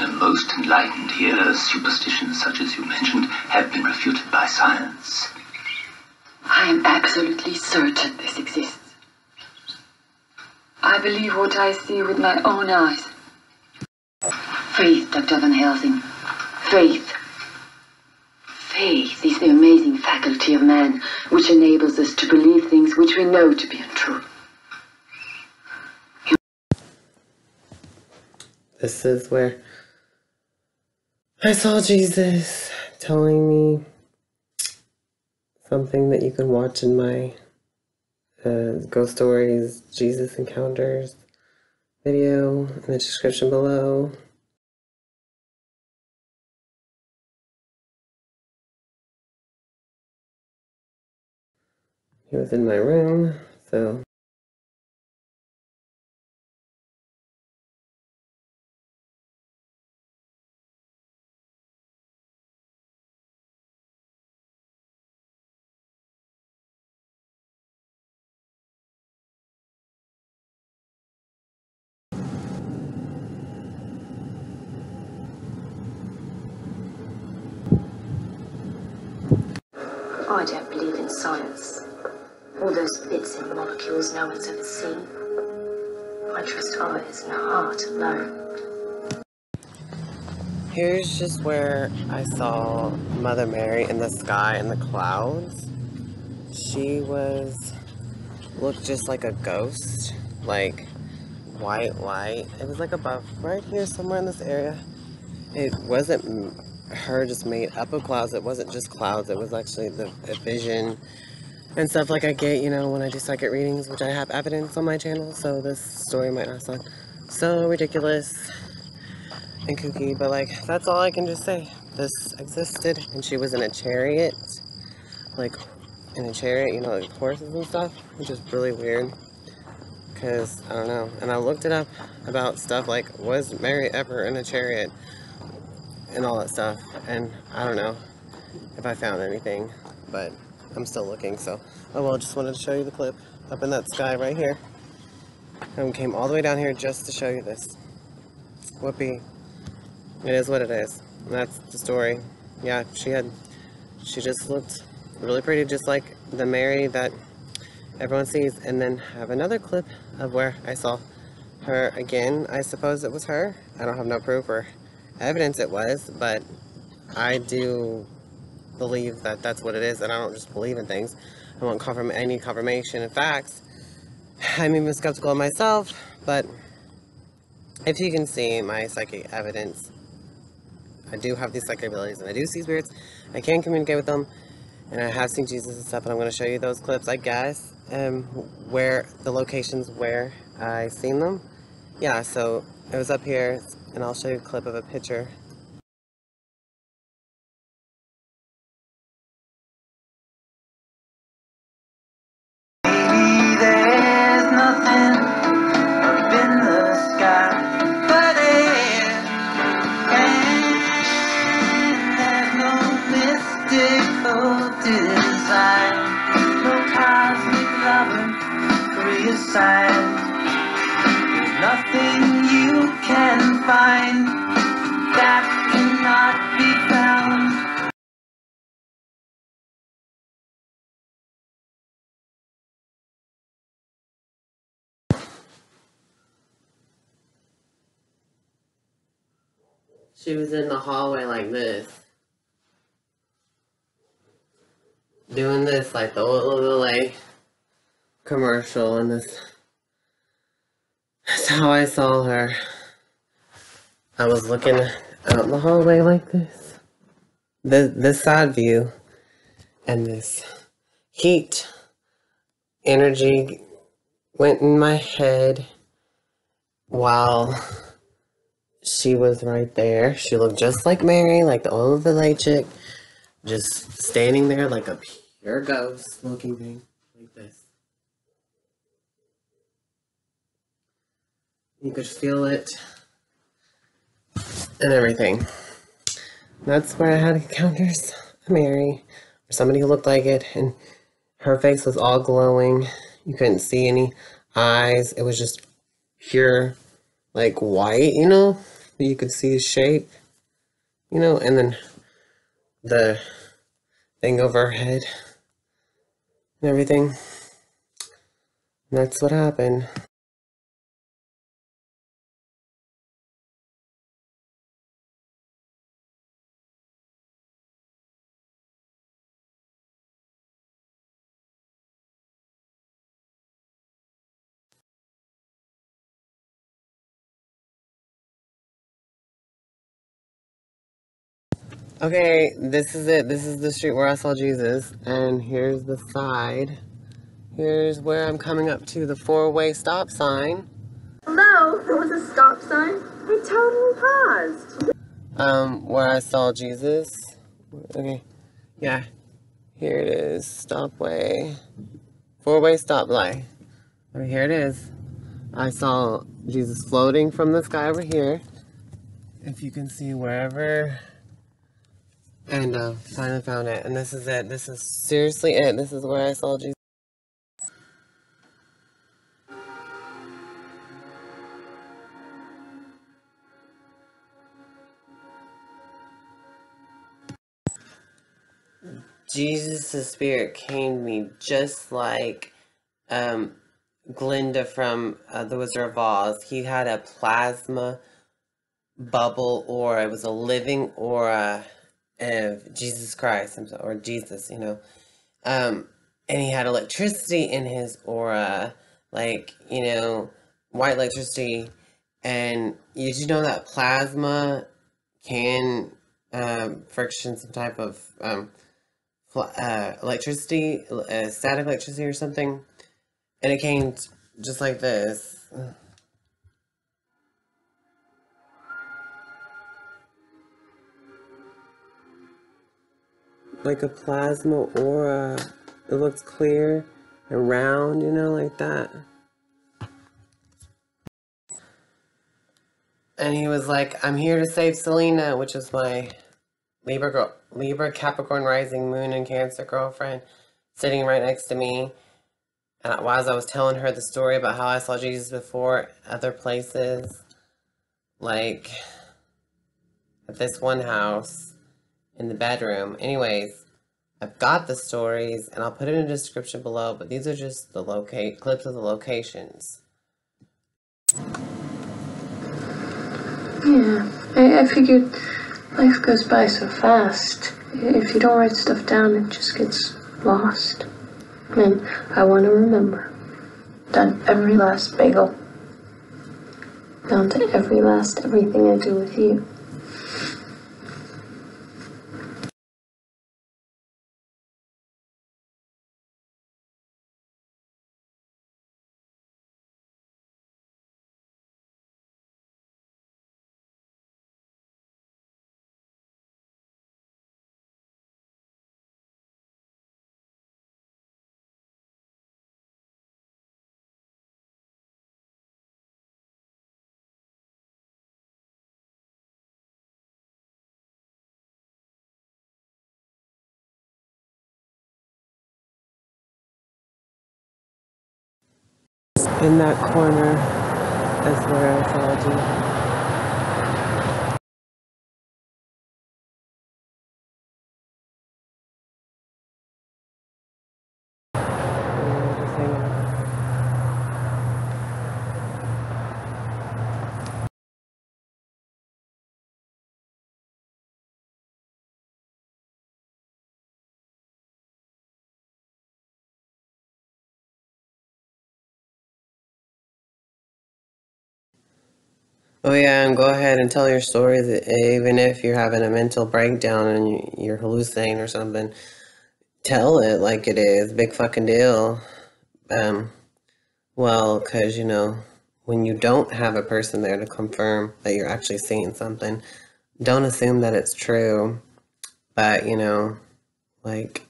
The most enlightened here, superstitions such as you mentioned have been refuted by science. I am absolutely certain this exists. I believe what I see with my own eyes. Faith, Dr. Van Helsing. Faith. Faith is the amazing faculty of man which enables us to believe things which we know to be untrue. This is where I saw Jesus telling me something that you can watch in my uh, Ghost Stories Jesus Encounters video in the description below. He was in my room, so I don't believe in science. All those bits and molecules no one's ever seen. I trust eyes and heart alone. Here's just where I saw Mother Mary in the sky in the clouds. She was, looked just like a ghost, like white light. It was like above, right here somewhere in this area. It wasn't her just made up of clouds. It wasn't just clouds. It was actually the, vision and stuff like I get, you know, when I do psychic readings, which I have evidence on my channel. So this story might not sound so ridiculous and kooky, but like that's all I can just say. This existed, and she was in a chariot, like in a chariot, you know, like horses and stuff, which is really weird. Cause I don't know, and I looked it up about stuff like was Mary ever in a chariot and all that stuff, and I don't know if I found anything, but I'm still looking. So, oh well, just wanted to show you the clip up in that sky right here, and came all the way down here just to show you this. Whoopee. It is what it is. And that's the story. Yeah, she had, she just looked really pretty, just like the Mary that everyone sees. And then have another clip of where I saw her again. I suppose it was her. I don't have no proof or evidence it was, but I do believe that that's what it is, and I don't just believe in things. I want confirm any confirmation and facts. I'm even skeptical of myself, but if you can see my psychic evidence, I do have these psychic abilities, and I do see spirits. I can communicate with them, and I have seen Jesus and stuff, and I'm going to show you those clips, I guess, um, where the locations where I've seen them. Yeah, so it was up here, and I'll show you a clip of a picture. She was in the hallway like this. Doing this like the Olay commercial and this that's how I saw her. I was looking out in the hallway like this. This this side view and this heat energy went in my head while she was right there. She looked just like Mary, like the old village chick, just standing there like a pure ghost looking thing, like this. You could feel it and everything. That's where I had encounters Mary, or somebody who looked like it, and her face was all glowing. You couldn't see any eyes. It was just pure, like white, you know? You could see his shape, you know, and then the thing over her head and everything. And that's what happened. Okay, this is it. This is the street where I saw Jesus. And here's the side. Here's where I'm coming up to the four-way stop sign. Hello, there was a stop sign. I totally paused. Um, where I saw Jesus. Okay. Yeah. Here it is. Stopway. Four-way stoplight. Okay, here it is. I saw Jesus floating from the sky over here. If you can see wherever and uh, finally found it. And this is it. This is seriously it. This is where I saw Jesus. Jesus' spirit came to me just like um, Glinda from uh, The Wizard of Oz. He had a plasma bubble aura. It was a living aura of Jesus Christ, or Jesus, you know. Um, and he had electricity in his aura, like, you know, white electricity. And did you know that plasma can um, friction some type of um, uh, electricity, uh, static electricity or something? And it came just like this. Like a plasma aura. It looks clear and round, you know, like that. And he was like, I'm here to save Selena, which is my Libra, girl, Libra Capricorn rising moon and Cancer girlfriend sitting right next to me. And as I was telling her the story about how I saw Jesus before other places, like at this one house, in the bedroom. Anyways, I've got the stories and I'll put it in the description below, but these are just the locate clips of the locations. Yeah, I, I figured life goes by so fast. If you don't write stuff down, it just gets lost. And I want to remember. Done every last bagel. Down to every last everything I do with you. In that corner is where I saw Jesus. Oh yeah, and go ahead and tell your story, even if you're having a mental breakdown and you're hallucinating or something. Tell it like it is, big fucking deal. Um, well, because, you know, when you don't have a person there to confirm that you're actually seeing something, don't assume that it's true. But, you know, like,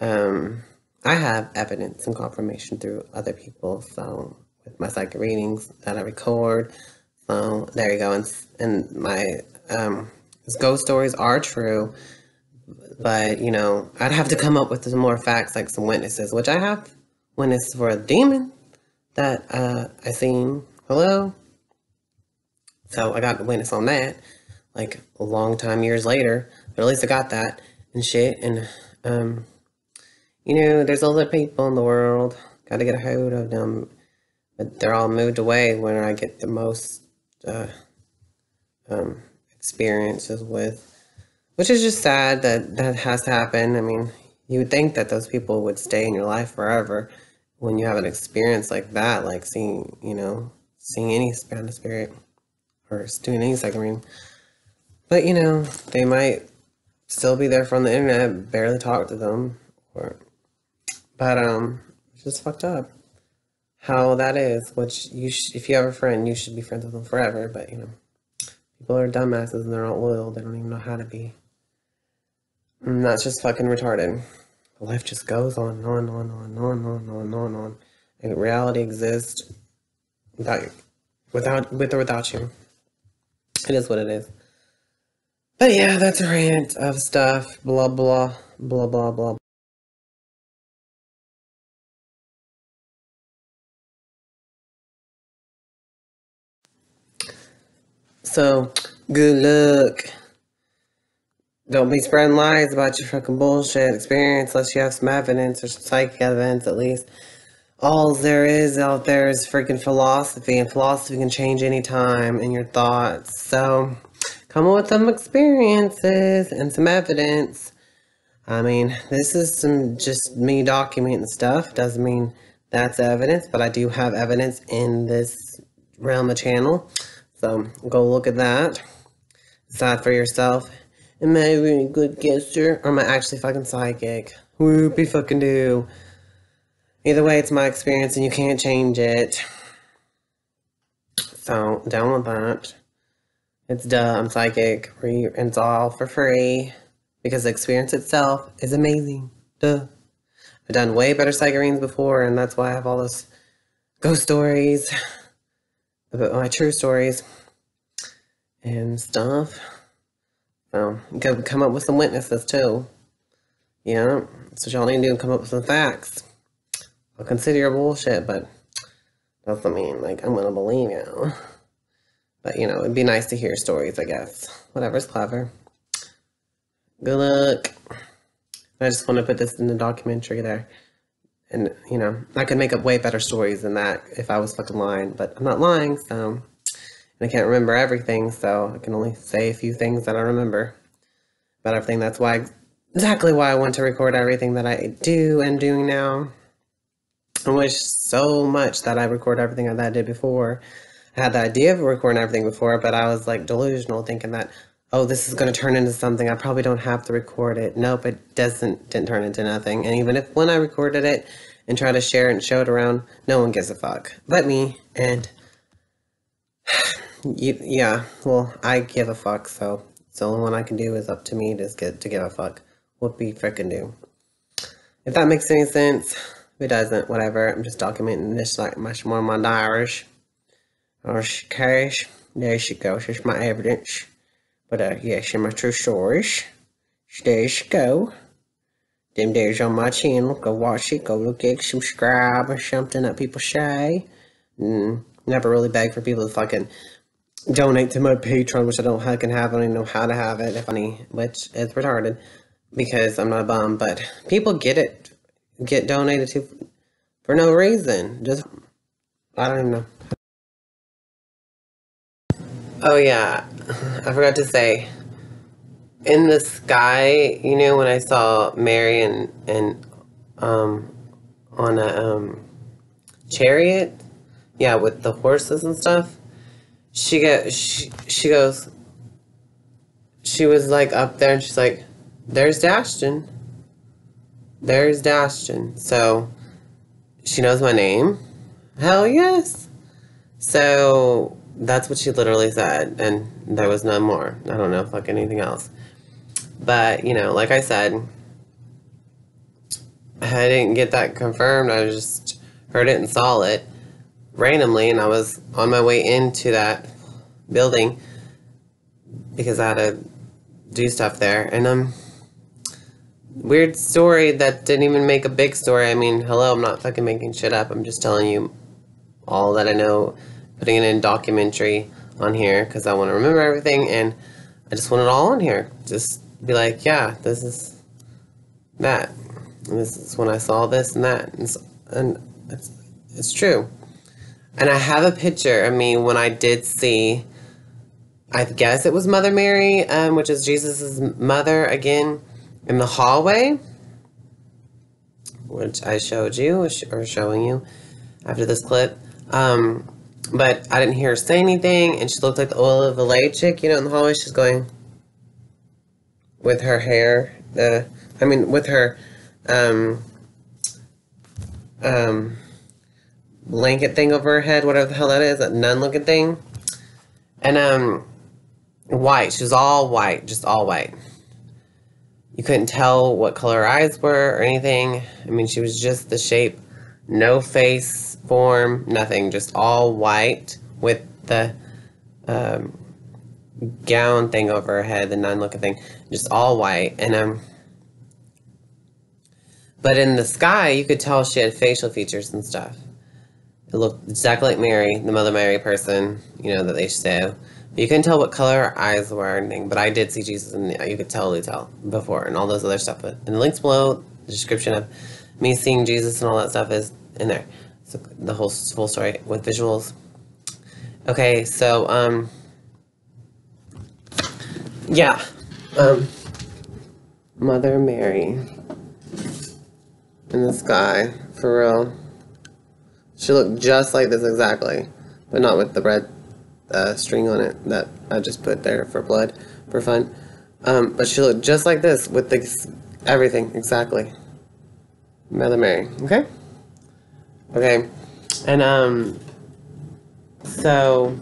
um, I have evidence and confirmation through other people. So, with my psychic readings that I record, so there you go. And, and my um, ghost stories are true, but you know, I'd have to come up with some more facts, like some witnesses, which I have witness for a demon that uh, I seen. Hello. So I got to witness on that, like a long time years later. But at least I got that and shit. And um, you know, there's other people in the world. Got to get a hold of them, but they're all moved away when I get the most uh, um, experiences with, which is just sad that that has to happen. I mean, you would think that those people would stay in your life forever when you have an experience like that, like seeing, you know, seeing any Spanish spirit or doing any second reading. But, you know, they might still be there from the internet, barely talk to them, or, but, um, just fucked up how that is, which you sh- if you have a friend, you should be friends with them forever, but, you know, people are dumbasses and they're not loyal, they don't even know how to be. And that's just fucking retarded. Life just goes on and on on on and on on on on. And reality exists without you, without with or without you. It is what it is. But yeah, that's a rant of stuff. Blah blah blah blah blah. So, good luck. Don't be spreading lies about your fucking bullshit experience unless you have some evidence or some psychic evidence at least. All there is out there is freaking philosophy, and philosophy can change any time in your thoughts. So, come with some experiences and some evidence. I mean, this is some just me documenting stuff. Doesn't mean that's evidence, but I do have evidence in this realm of channel. So go look at that. Decide for yourself. Am I a really good guesser or am I actually fucking psychic? Whoopie fucking do. Either way, it's my experience and you can't change it. So, down with that. It's duh, I'm psychic. And it's all for free. Because the experience itself is amazing. Duh. I've done way better psychic readings before, and that's why I have all those ghost stories. About my true stories. And stuff. So, gotta come up with some witnesses too. Yeah, that's what y'all need to do, come up with some facts. I'll consider your bullshit, but doesn't mean like I'm gonna believe you. But you know, it'd be nice to hear stories, I guess. Whatever's clever. Good luck. I just want to put this in the documentary there. And, you know, I could make up way better stories than that if I was fucking lying, but I'm not lying, so. And I can't remember everything, so I can only say a few things that I remember about everything. That's why, exactly why I want to record everything that I do and doing now. I wish so much that I record everything that I did before. I had the idea of recording everything before, but I was like delusional, thinking that, oh, this is going to turn into something. I probably don't have to record it. Nope, it doesn't. Didn't turn into nothing. And even if when I recorded it and try to share and show it around, no one gives a fuck but me. And you, yeah, well, I give a fuck. So it's the only one I can do is up to me to get to give a fuck. Whoopie frickin' do. If that makes any sense, if it doesn't, whatever. I'm just documenting this like much more in my diaries. Or cash. There she goes. Here's my evidence. But uh, yeah, share my true stories. There you go. Them days on my channel. Go watch it. Go look at subscribe or something that people say. Mm, never really beg for people to fucking donate to my Patreon, which I don't fucking have. I don't even know how to have it, if any, which is retarded because I'm not a bum. But people get it, get donated to for no reason. Just, I don't even know. Oh yeah, I forgot to say. In the sky, you know, when I saw Mary and and um on a um chariot, yeah, with the horses and stuff. She get she she goes. She was like up there, and she's like, "There's Dashton. There's Dashton." So she knows my name. Hell yes. So that's what she literally said, and there was none more. I don't know fuck anything else. But, you know, like I said, I didn't get that confirmed. I just heard it and saw it randomly, and I was on my way into that building because I had to do stuff there. And um, weird story that didn't even make a big story. I mean, hello, I'm not fucking making shit up. I'm just telling you all that I know, putting it in documentary, on here because I want to remember everything and I just want it all on here. Just be like, yeah, this is that. And this is when I saw this and that. And it's, and it's, it's true. And I have a picture. I mean, when I did see, I guess it was Mother Mary, um, which is Jesus's mother again in the hallway, which I showed you or showing you after this clip. Um, but I didn't hear her say anything, and she looked like the the lay chick, you know, in the hallway. She's going with her hair, the, I mean, with her, um, um, blanket thing over her head, whatever the hell that is, that nun looking thing. And, um, white. She was all white, just all white. You couldn't tell what color her eyes were or anything. I mean, she was just the shape, no face form, nothing, just all white with the um, gown thing over her head, the nun looking thing, just all white. And um, but in the sky, you could tell she had facial features and stuff. It looked exactly like Mary, the Mother Mary person, you know, that they show. You couldn't tell what color her eyes were or anything, but I did see Jesus, and you could totally tell before, and all those other stuff. But in the links below, the description of me seeing Jesus and all that stuff is in there. So the whole full story with visuals. Okay, so um, yeah, um, Mother Mary in the sky for real. She looked just like this exactly, but not with the red uh, string on it that I just put there for blood for fun. Um, but she looked just like this with the, everything exactly. Mother Mary, okay? Okay, and um, so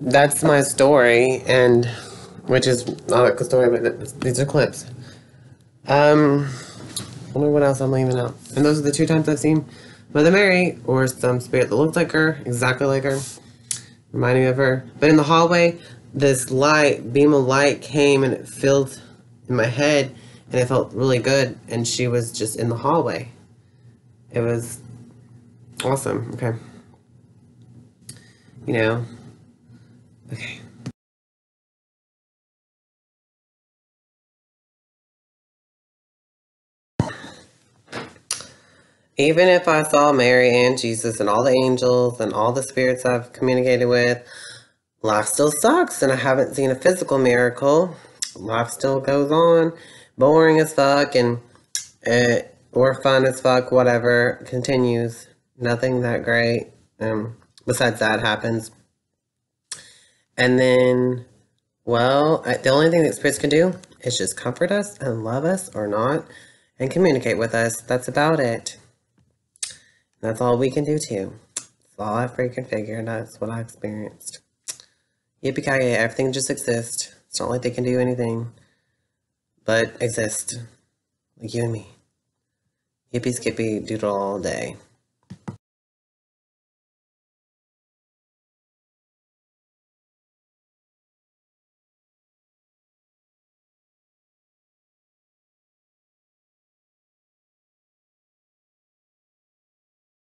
that's my story, and which is not a story, but these are clips. Um, wonder what else I'm leaving out. And those are the two times I've seen Mother Mary or some spirit that looked like her, exactly like her, reminding me of her. But in the hallway, this light, beam of light came and it filled in my head, and it felt really good. And she was just in the hallway. It was awesome. Okay. You know. Okay. Even if I saw Mary and Jesus and all the angels and all the spirits I've communicated with, life still sucks and I haven't seen a physical miracle. Life still goes on, boring as fuck and uh, or fun as fuck, whatever, continues. Nothing that great. Um, besides that happens. And then, well, I, the only thing that spirits can do is just comfort us and love us or not and communicate with us. That's about it. That's all we can do too. That's all I freaking figured. That's what I experienced. Yippee ki yay! Everything just exists. It's not like they can do anything but exist. Like you and me. Yippee skippy doodle all day.